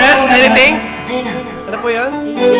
Yes, anything? Ano po yun?